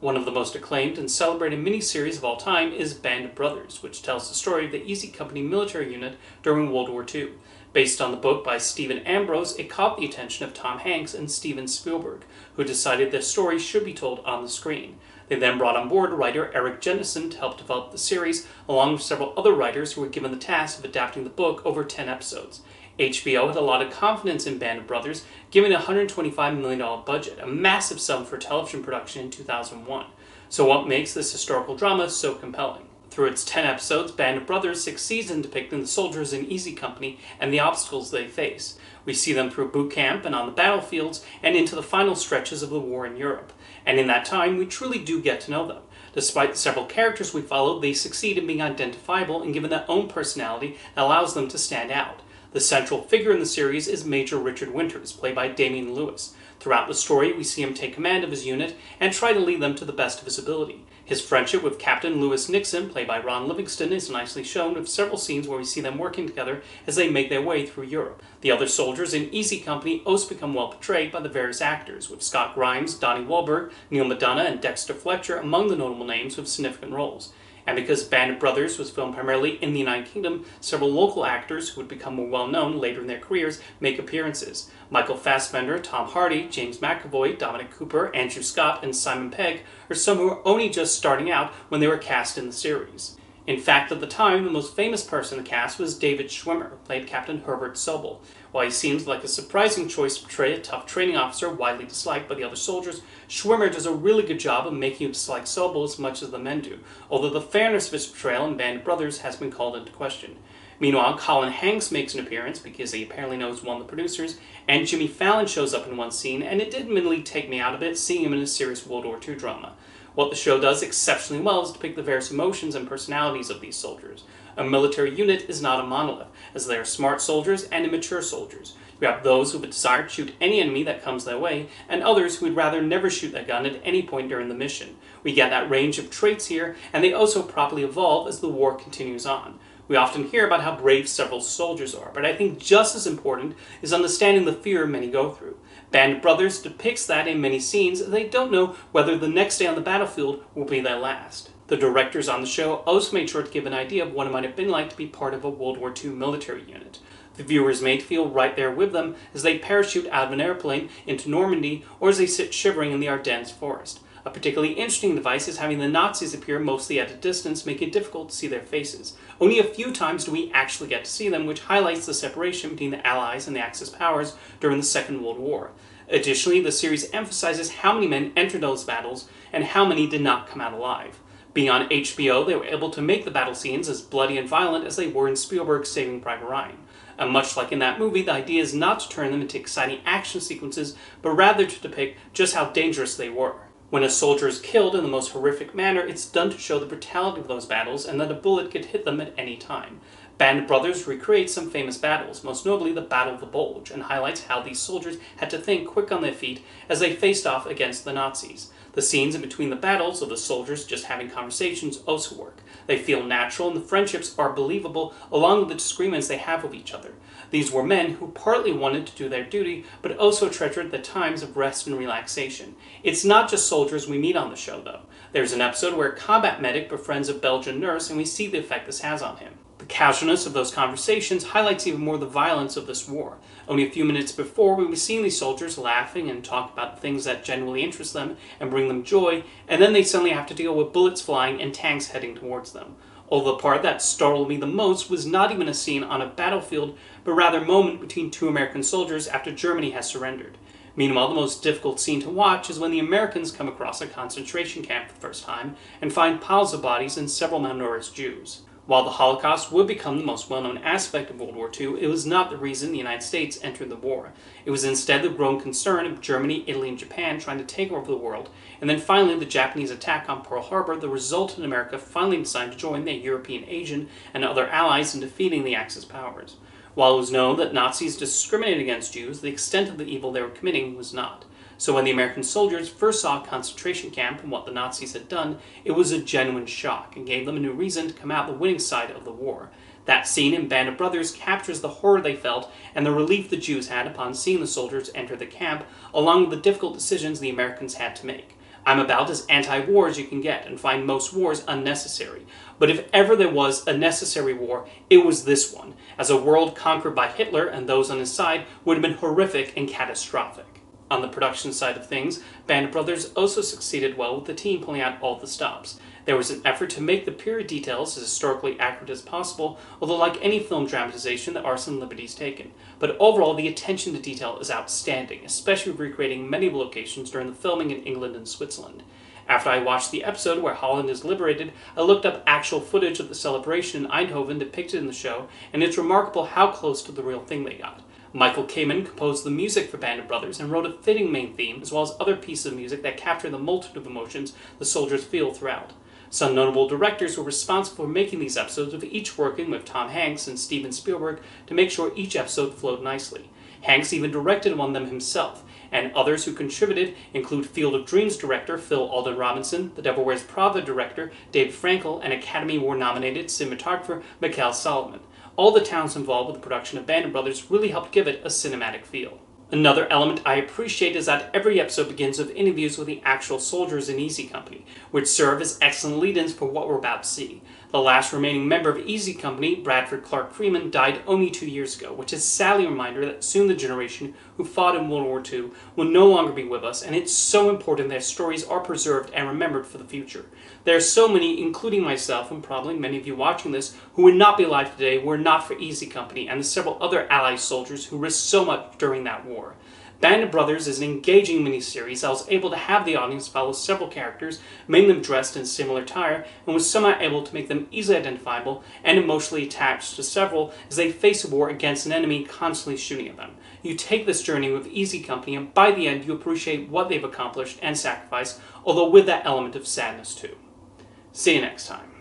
One of the most acclaimed and celebrated miniseries of all time is Band of Brothers, which tells the story of the Easy Company military unit during World War II. Based on the book by Stephen Ambrose, it caught the attention of Tom Hanks and Steven Spielberg, who decided their story should be told on the screen. They then brought on board writer Erik Jendresen to help develop the series, along with several other writers who were given the task of adapting the book over 10 episodes. HBO had a lot of confidence in Band of Brothers, giving a $125 million budget, a massive sum for television production in 2001. So, what makes this historical drama so compelling? Through its 10 episodes, Band of Brothers succeeds in depicting the soldiers in Easy Company and the obstacles they face. We see them through boot camp and on the battlefields and into the final stretches of the war in Europe. And in that time, we truly do get to know them. Despite the several characters we follow, they succeed in being identifiable and given their own personality that allows them to stand out. The central figure in the series is Major Richard Winters, played by Damian Lewis. Throughout the story, we see him take command of his unit and try to lead them to the best of his ability. His friendship with Captain Lewis Nixon, played by Ron Livingston, is nicely shown with several scenes where we see them working together as they make their way through Europe. The other soldiers in Easy Company also become well portrayed by the various actors, with Scott Grimes, Donnie Wahlberg, Neal McDonough, and Dexter Fletcher among the notable names with significant roles. And because Band of Brothers was filmed primarily in the United Kingdom, several local actors who would become more well known later in their careers make appearances. Michael Fassbender, Tom Hardy, James McAvoy, Dominic Cooper, Andrew Scott, and Simon Pegg are some who were only just starting out when they were cast in the series. In fact, at the time, the most famous person in the cast was David Schwimmer, who played Captain Herbert Sobel. While he seems like a surprising choice to portray a tough training officer widely disliked by the other soldiers, Schwimmer does a really good job of making you dislike Sobel as much as the men do, although the fairness of his portrayal in Band of Brothers has been called into question. Meanwhile, Colin Hanks makes an appearance because he apparently knows one of the producers, and Jimmy Fallon shows up in one scene, and it did admittedly take me out a bit seeing him in a serious World War II drama. What the show does exceptionally well is depict the various emotions and personalities of these soldiers. A military unit is not a monolith, as there are smart soldiers and immature soldiers. You have those who would desire to shoot any enemy that comes their way, and others who would rather never shoot that gun at any point during the mission. We get that range of traits here, and they also properly evolve as the war continues on. We often hear about how brave several soldiers are, but I think just as important is understanding the fear many go through. Band Brothers depicts that in many scenes, they don't know whether the next day on the battlefield will be their last. The directors on the show also made sure to give an idea of what it might have been like to be part of a World War II military unit. The viewers may feel right there with them as they parachute out of an airplane into Normandy or as they sit shivering in the Ardennes forest. A particularly interesting device is having the Nazis appear mostly at a distance, making it difficult to see their faces. Only a few times do we actually get to see them, which highlights the separation between the Allies and the Axis powers during the Second World War. Additionally, the series emphasizes how many men entered those battles and how many did not come out alive. Being on HBO, they were able to make the battle scenes as bloody and violent as they were in Spielberg's Saving Private Ryan. And much like in that movie, the idea is not to turn them into exciting action sequences, but rather to depict just how dangerous they were. When a soldier is killed in the most horrific manner, it's done to show the brutality of those battles and that a bullet could hit them at any time. Band Brothers recreates some famous battles, most notably the Battle of the Bulge, and highlights how these soldiers had to think quick on their feet as they faced off against the Nazis. The scenes in between the battles of the soldiers just having conversations also work. They feel natural and the friendships are believable along with the disagreements they have with each other. These were men who partly wanted to do their duty, but also treasured the times of rest and relaxation. It's not just soldiers we meet on the show, though. There's an episode where a combat medic befriends a Belgian nurse, and we see the effect this has on him. The casualness of those conversations highlights even more the violence of this war. Only a few minutes before, we were seeing these soldiers laughing and talk about things that genuinely interest them and bring them joy, and then they suddenly have to deal with bullets flying and tanks heading towards them. Although the part that startled me the most was not even a scene on a battlefield, but rather a moment between two American soldiers after Germany has surrendered. Meanwhile, the most difficult scene to watch is when the Americans come across a concentration camp for the first time and find piles of bodies and several malnourished Jews. While the Holocaust would become the most well known aspect of World War II, it was not the reason the United States entered the war. It was instead the growing concern of Germany, Italy, and Japan trying to take over the world, and then finally the Japanese attack on Pearl Harbor that resulted in America finally deciding to join their European Asian, and other allies in defeating the Axis powers. While it was known that Nazis discriminated against Jews, the extent of the evil they were committing was not. So when the American soldiers first saw a concentration camp and what the Nazis had done, it was a genuine shock and gave them a new reason to come out the winning side of the war. That scene in Band of Brothers captures the horror they felt and the relief the Jews had upon seeing the soldiers enter the camp, along with the difficult decisions the Americans had to make. I'm about as anti war as you can get and find most wars unnecessary. But if ever there was a necessary war, it was this one, as a world conquered by Hitler and those on his side would have been horrific and catastrophic. On the production side of things, Band of Brothers also succeeded well with the team pulling out all the stops. There was an effort to make the period details as historically accurate as possible, although like any film dramatization, there are some liberties taken. But overall, the attention to detail is outstanding, especially recreating many locations during the filming in England and Switzerland. After I watched the episode where Holland is liberated, I looked up actual footage of the celebration in Eindhoven depicted in the show, and it's remarkable how close to the real thing they got. Michael Kamen composed the music for Band of Brothers and wrote a fitting main theme, as well as other pieces of music that capture the multitude of emotions the soldiers feel throughout. Some notable directors were responsible for making these episodes, with each working with Tom Hanks and Steven Spielberg to make sure each episode flowed nicely. Hanks even directed one of them himself, and others who contributed include Field of Dreams director Phil Alden Robinson, The Devil Wears Prada director Dave Frankel, and Academy Award nominated cinematographer Mikael Salomon. All the talents involved with the production of Band of Brothers really helped give it a cinematic feel. Another element I appreciate is that every episode begins with interviews with the actual soldiers in Easy Company, which serve as excellent lead ins for what we're about to see. The last remaining member of Easy Company, Bradford Clark Freeman, died only two years ago, which is sadly reminder that soon the generation who fought in World War II will no longer be with us, and it's so important that stories are preserved and remembered for the future. There are so many, including myself, and probably many of you watching this, who would not be alive today were not for Easy Company and the several other Allied soldiers who risked so much during that war. Band of Brothers is an engaging miniseries that was able to have the audience follow several characters, making them dressed in similar attire, and was somehow able to make them easily identifiable and emotionally attached to several as they face a war against an enemy constantly shooting at them. You take this journey with Easy Company, and by the end, you appreciate what they've accomplished and sacrificed, although with that element of sadness too. See you next time.